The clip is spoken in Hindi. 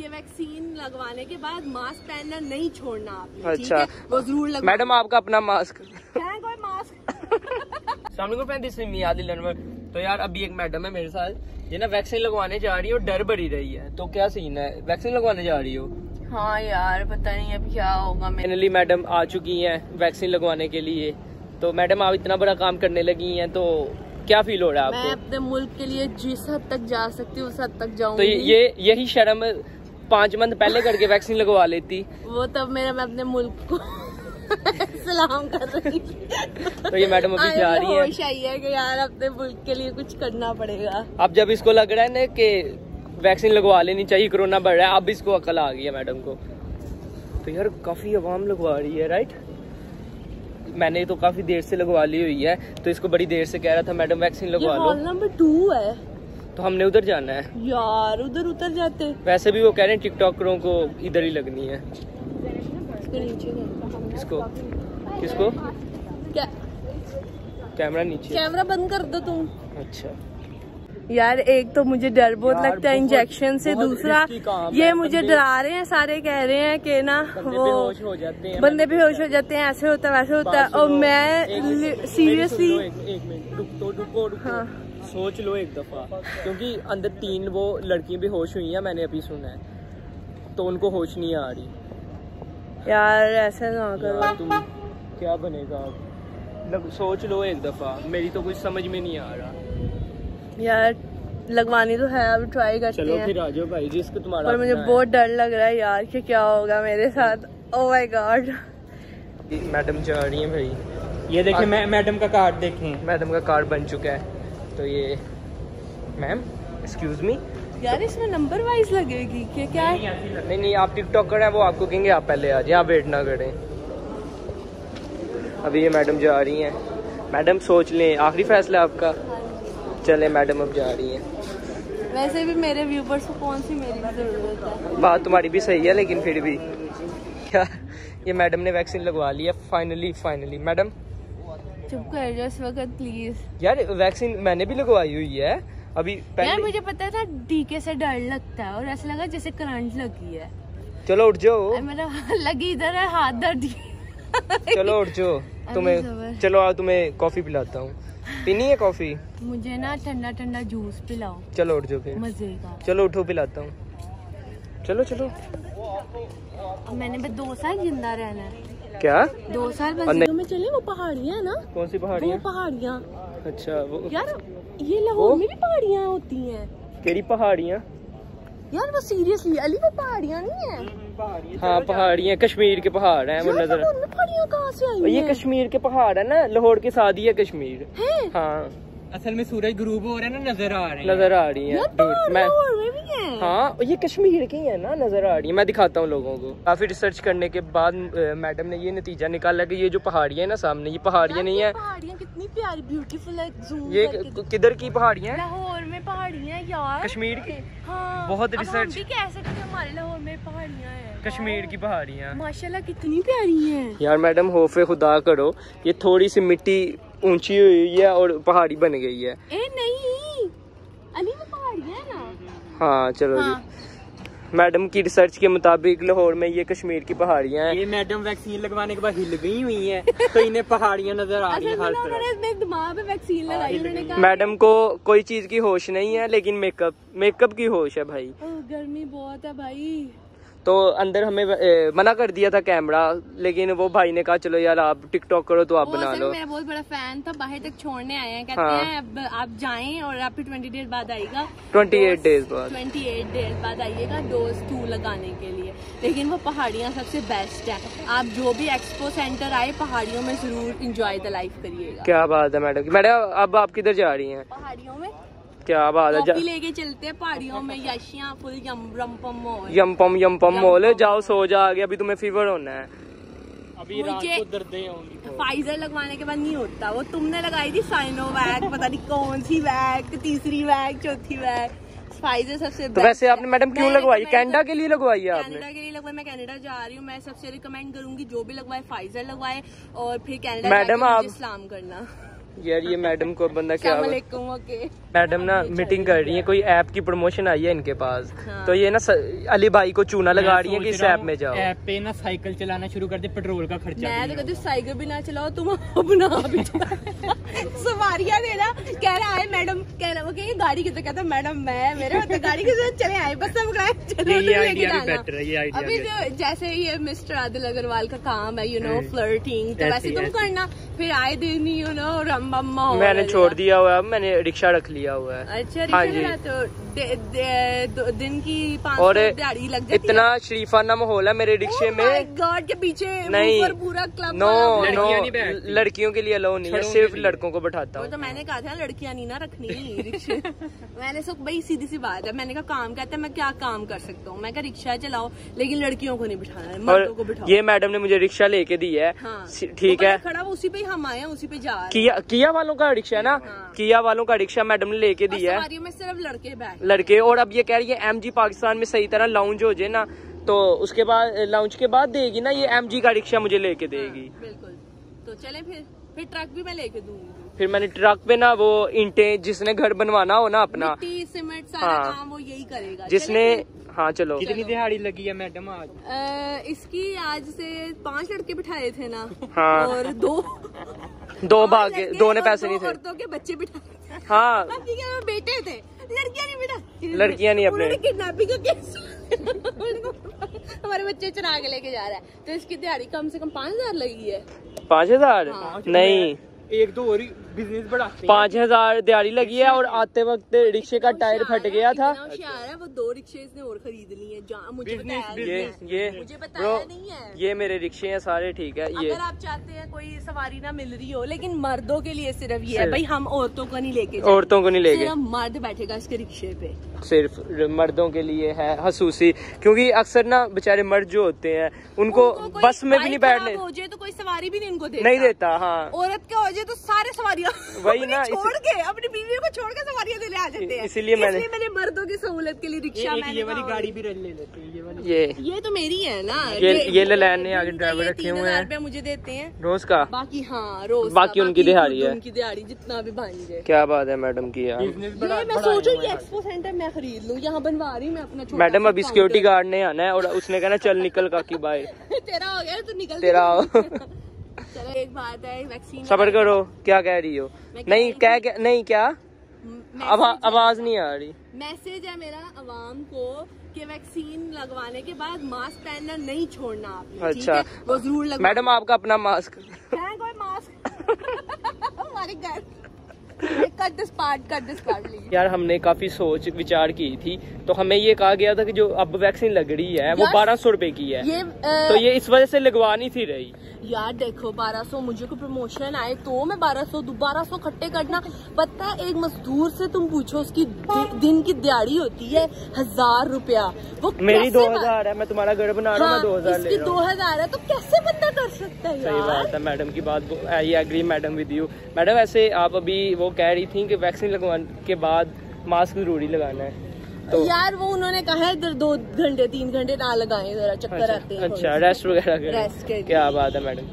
कि वैक्सीन लगवाने के बाद मास्क पहनना नहीं छोड़ना आपने अच्छा। वो ज़रूर मैडम आपका अपना मास्क मास्क तो यार अभी एक मैडम है मेरे साथ ये ना वैक्सीन लगवाने जा रही है और डर बड़ी रही है। तो क्या सीन है? वैक्सीन लगवाने जा रही हो? हाँ यार पता नहीं अब क्या होगा फाइनली मैडम आ चुकी हैं वैक्सीन लगवाने के लिए। तो मैडम आप इतना बड़ा काम करने लगी हैं तो क्या फील हो रहा है आपको? मैं अपने मुल्क के लिए जिस हद तक जा सकती हूँ उस हद तक जाऊँ तो ये- यही शर्म पाँच मंथ पहले करके वैक्सीन लगवा लेती। वो तब मेरा मैं अपने मुल्क को सलाम कर रही तो ये मैडम अभी जा रही हैं। होश आई है कि यार अपने मुल्क के लिए कुछ करना पड़ेगा। अब जब इसको लग रहा है ना कि वैक्सीन लगवा लेनी चाहिए कोरोना बढ़ रहा है अब इसको अकल आ गई है मैडम को। तो यार काफ़ी आवाम लगवा रही है राइट मैंने तो काफ़ी देर से लगवा ली हुई है तो इसको बड़ी देर से कह रहा था मैडम वैक्सीन लगवा लो। नंबर टू है। तो हमने उधर जाना है। यार उधर उतर जाते। वैसे भी वो कह रहे हैं टिकटॉकरों को इधर ही लगनी है। किसको? किसको? क्या? कैमरा नीचे। कैमरा बंद कर दो तुम। अच्छा। यार एक तो मुझे डर बहुत लगता है इंजेक्शन से दूसरा ये मुझे डरा रहे हैं सारे कह रहे हैं कि ना वो बंदे बेहोश हो जाते हैं ऐसे होता है वैसे होता है। और मैं सीरियसली तो हाँ। सोच लो एक दफ़ा क्योंकि अंदर तीन वो लड़कियाँ होश हुई हैं मैंने अभी सुना है। तो उनको होश नहीं आ रही। यार ऐसे ना करो। यार तुम क्या बनेगा अब? लग, सोच लो एक दफ़ा। मेरी तो कुछ समझ में नहीं आ रहा। यार लगवानी तो है अब ट्राई करते चलो हैं। फिर आ जाओ भाई रिस्क तुम्हारा पर मुझे बहुत डर लग रहा है यार कि क्या होगा मेरे साथ। ओ माय गॉड मैडम जा रही है भाई। ये देखें मैडम का कार्ड देखें। मैडम का कार्ड बन चुका है। तो ये मैम एक्सक्यूज मी यार इसमें नंबर वाइज लगेगी कि क्या? है नहीं नहीं आप टिकटॉकर हैं वो आपको कहेंगे आप पहले आ जाए आप वेट ना करें. अभी ये मैडम जा रही हैं। मैडम सोच लें आखिरी फैसला आपका? चले मैडम अब जा रही हैं। वैसे भी मेरे व्यूवर्स को कौन सी मेरी ज़रूरत है? बात तुम्हारी भी सही है लेकिन फिर भी। क्या? ये मैडम ने वैक्सीन लगवा लिया फाइनली फाइनली मैडम चुप कर जाओ इस वक्त प्लीज़ यार वैक्सीन मैंने भी लगवाई हुई है। अभी यार मुझे पता था डीके से डर लगता है और ऐसा लगा जैसे करंट लगी है। चलो उठ जाओ। मेरा लगी इधर है हाथ दर्द चलो उठ जाओ। तुम्हें चलो आज तुम्हें कॉफ़ी पिलाता हूँ। पीनी है कॉफ़ी मुझे ना ठंडा ठंडा जूस पिलाओ। चलो उठ जाओ फिर। मज़े का। चलो उठो पिलाता हूँ। चलो चलो। मैंने बस दो साल ज़िंदा रहना है। क्या? दो साल बस नहीं- में चले वो पहाड़ियाँ है ना? कौन सी वो पहाड़ियाँ। पहाड़ियाँ अच्छा वो यार ये लाहौर में भी पहाड़ियाँ होती हैं। केड़ी पहाड़ियाँ? यार वो सीरियसली अली वो पहाड़ियाँ नहीं है? हाँ पहाड़ियाँ कश्मीर के पहाड़ हैं वो नज़र लाहौर में पहाड़ियाँ कहाँ से आई ये कश्मीर के पहाड़ है ना लाहौर के साथ ही है कश्मीर। हाँ? असल में सूरज ग्रूब हो रहा है ना नज़र आ रहे हैं। नज़र आ रही है। मैं हैं ये कश्मीर की है ना नज़र आ रही है। मैं दिखाता हूँ लोगों को। काफ़ी रिसर्च करने के बाद मैडम ने ये नतीजा निकाला कि ये जो पहाड़ियाँ है ना सामने ये पहाड़ियाँ नहीं है। पहाड़ियाँ कितनी प्यारी ब्यूटीफुल है ये किधर की पहाड़ियाँ लाहौर में पहाड़ियाँ यार। कश्मीर की। हाँ बहुत रिसर्च कह सकते हमारे लाहौर में पहाड़ियाँ हैं। कश्मीर की पहाड़ियाँ माशाल्लाह कितनी प्यारी हैं। यार मैडम होफे खुदा करो ये थोड़ी सी मिट्टी ऊँची हुई है और पहाड़ी बन गई है। ए नहीं अली वो पहाड़ियाँ हैं ना हाँ चलो हाँ। जी मैडम की रिसर्च के मुताबिक लाहौर में ये कश्मीर की पहाड़ियाँ हैं। ये मैडम वैक्सीन लगवाने के बाद हिल गई हुई है तो इन्हें पहाड़ियाँ नज़र आ रही है हर तरफ़। उन्होंने अपने दिमाग पे वैक्सीन लगाई उन्होंने कहा मैडम को कोई चीज़ की होश नहीं है लेकिन मेकअप मेकअप की होश है भाई। गर्मी बहुत है भाई। तो अंदर हमें ए, मना कर दिया था कैमरा लेकिन वो भाई ने कहा चलो यार आप टिकटॉक करो तो आप बना लो. मेरा बहुत बड़ा फ़ैन था बाहर तक छोड़ने आए हैं। कहते हाँ। हैं अब आप जाएँ और आप फिर ट्वेंटी डेज़ बाद आएगा। 28 डेज़ बाद। ट्वेंटी एट डेज़ बाद आइएगा डोज टू लगाने के लिए। लेकिन वो पहाड़ियाँ सबसे बेस्ट है। आप जो भी एक्सपो सेंटर आए पहाड़ियों में ज़रूर इंजॉय द लाइफ करिएगा। क्या बात है मैडम मैडम अब आप किधर जा रही है? पहाड़ियों में क्या बात है? लेके चलते हैं पहाड़ियों में यशिया फुल यम यमपम यमपम मोल जाओ सो जा आगे अभी तुम्हें फीवर होना है। अभी रात को दर्दें होंगी फाइजर लगवाने के बाद नहीं होता। वो तुमने लगाई थी साइनो वैग पता नहीं कौन सी वैग तीसरी वैग चौथी वैग फाइजर सबसे तो वैसे आपने मैडम क्यों लगवाई? कैनेडा के लिए लगवाई है आपने? कनाडा के लिए लगवाए मैं कनाडा जा रही हूँ। मैं सबसे रिकमेंड करूँगी जो भी लगवाए फाइजर लगवाए और फिर कनाडा मैडम, आप- मुझे सलाम करना। यार ये मैडम को बंदा क्या मैडम ना मीटिंग कर रही है कोई ऐप की प्रमोशन आई है इनके पास हाँ। तो ये ना स- अली भाई को चूना लगा रही है कि इस ऐप में जाओ ऐप पे ना साइकिल चलाना शुरू कर दे पेट्रोल का खर्चा मैं तो कहती हूँ, साइकिल भी ना चलाओ तुम अपना भी चलाओ। सवारियाँ देना कह रहा है मैडम कह रहा कह गाड़ी की तो कहता मैडम मैं मेरे गाड़ी के साथ चले आए बस है, अभी जो जैसे ये मिस्टर आदिल अग्रवाल का काम है यू नो। फ्लर्टिंग तो वैसे तुम करना फिर आए दिन यू नो हो मैंने छोड़ दिया हुआ है मैंने रिक्शा रख लिया हुआ है। अच्छा हाँ जी। हो? दे- दे- दिन की और दिहाड़ी लग जाती इतना शरीफाना माहौल है मेरे रिक्शे में। गार्ड के पीछे नहीं। पूरा क्लब नो नो लड़कियाँ नहीं बैठती। लड़कियों के लिए अलाउ नहीं है सिर्फ़ लड़कों को बैठाता हूँ। तो मैंने कहा था लड़कियाँ नहीं ना रखनी रिक्शे। मैंने सब भाई सीधी सी बात है। मैंने कहा काम कहता है मैं क्या काम कर सकता हूँ? मैं कहा रिक्शा चलाओ लेकिन लड़कियों को नहीं बिठाना है मर्दों को बिठाओ। ये मैडम ने मुझे रिक्शा लेके दी है। हाँ। ठीक है। खड़ा वो उसी पे हम आए उसी पे जा किया किया वालों का रिक्शा है ना? हाँ। किया वालों का रिक्शा मैडम ने लेके दी है। सवारियों में सिर्फ़ लड़के बैठ लड़के और अब ये कह रही है एमजी पाकिस्तान में सही तरह लॉन्च हो जाए ना तो उसके बाद लॉन्च के बाद देगी ना ये एमजी का रिक्शा मुझे लेके देगी। बिल्कुल। तो चले फिर फिर ट्रक भी मैं लेके दूँगी। फिर मैंने ट्रक पे ना वो ईंटें जिसने घर बनवाना हो ना अपना सीमेंट सारा हाँ। काम वो यही करेगा। जिसने हाँ चलो। कितनी दिहाड़ी लगी है मैडम आज? अ, इसकी आज से पाँच लड़के बिठाए थे ना हाँ। और दो दो भागे दो ने पैसे दो नहीं थे। औरतों के बच्चे बिठाए हाँ। बेटे थे? लड़कियाँ नहीं अपने। किडनैपिंग हमारे बच्चे चुरा के लेके जा रहा है तो इसकी दिहाड़ी कम से कम पाँच हज़ार लगी है पाँच हज़ार हाँ। नहीं एक दो और बिज़नेस बढ़ाते पाँच हज़ार दिहाड़ी लगी है और आते वक्त रिक्शे का टायर फट गया था। है वो दो रिक्शे इसने और खरीद लिए हैं मुझे Business, बताया ये ये मुझे बताया नहीं है। ये मेरे रिक्शे हैं सारे ठीक है ये। अगर आप चाहते हैं कोई सवारी ना मिल रही हो लेकिन मर्दों के लिए सिर्फ़ ये है भाई हम औरतों को नहीं लेके औरतों को नहीं लेके। मर्द बैठेगा इसके रिक्शे पे। सिर्फ़ मर्दों के लिए है हसूसी। क्योंकि अक्सर ना बेचारे मर्द जो होते हैं उनको उनको बस में भी नहीं बैठने हो जाए तो कोई सवारी भी नहीं उनको देता। नहीं देता हाँ। औरत का हो जाए तो सारे सवारियाँ वही इस- छोड़ के अपनी बीवी को छोड़ के सवारियाँ देने आ जाते हैं। इसीलिए मैंने- मैंने मर्दों की सहूलत के लिए रिक्शा एक ये वाली गाड़ी भी ले लेते हैं ये वाली। ये ये तो मेरी है ना। ये- ये ललैन ने आगे ड्राइवर रखे हुए हैं। मुझे देते हैं। रोज का? बाकी हाँ रोज बाकी उनकी दिहाड़ी है। उनकी दिहाड़ी जितना भी जाए क्या बात है मैडम की यार। मैं सोचू ये एक्सपो सेंटर मैं खरीद लूँ यहाँ बनवा रही मैं अपना मैडम अभी सिक्योरिटी गार्ड ने आना है और उसने कहना चल निकल काकी बाय तेरा हो गया तो निकल तेरा हो। चलो एक बात है वैक्सीन सबर करो क्या कह रही हो? नहीं कह नहीं क्या? क्या नहीं क्या आवाज़ नहीं आ रही। मैसेज है मेरा आवाम को कि वैक्सीन लगवाने के बाद मास्क पहनना नहीं छोड़ना आपने अच्छा। वो ज़रूर लगवा मैडम आपका अपना मास्क है कोई मास्क हमारे घर। Cut this part cut this part please यार हमने काफ़ी सोच विचार की थी तो हमें ये कहा गया था कि जो अब वैक्सीन लग रही है वो बारह सौ रूपए की है। ये अ, तो ये इस वजह से लगवा नहीं थी रही। यार देखो 1200 मुझे कोई प्रमोशन आए तो मैं 1200 दूँ 1200 खट्टे करना। पता है एक मजदूर से तुम पूछो उसकी दि, दिन की दिहाड़ी होती है हज़ार रुपया। वो मेरी दो हज़ार है मैं तुम्हारा घर बना रहा हूँ दो हज़ार ले दो हज़ार है तो कैसे बंदा कर सकता है सही बात है मैडम की बात I agree madam with you madam ऐसे आप अभी वो कह रही थी कि वैक्सीन लगवाने के बाद मास्क ज़रूरी लगाना है। तो यार वो उन्होंने कहा है इधर दो घंटे तीन घंटे ना लगाए जरा चक्कर आते अच्छा हैं अच्छा रेस्ट वगैरह क्या बात है मैडम।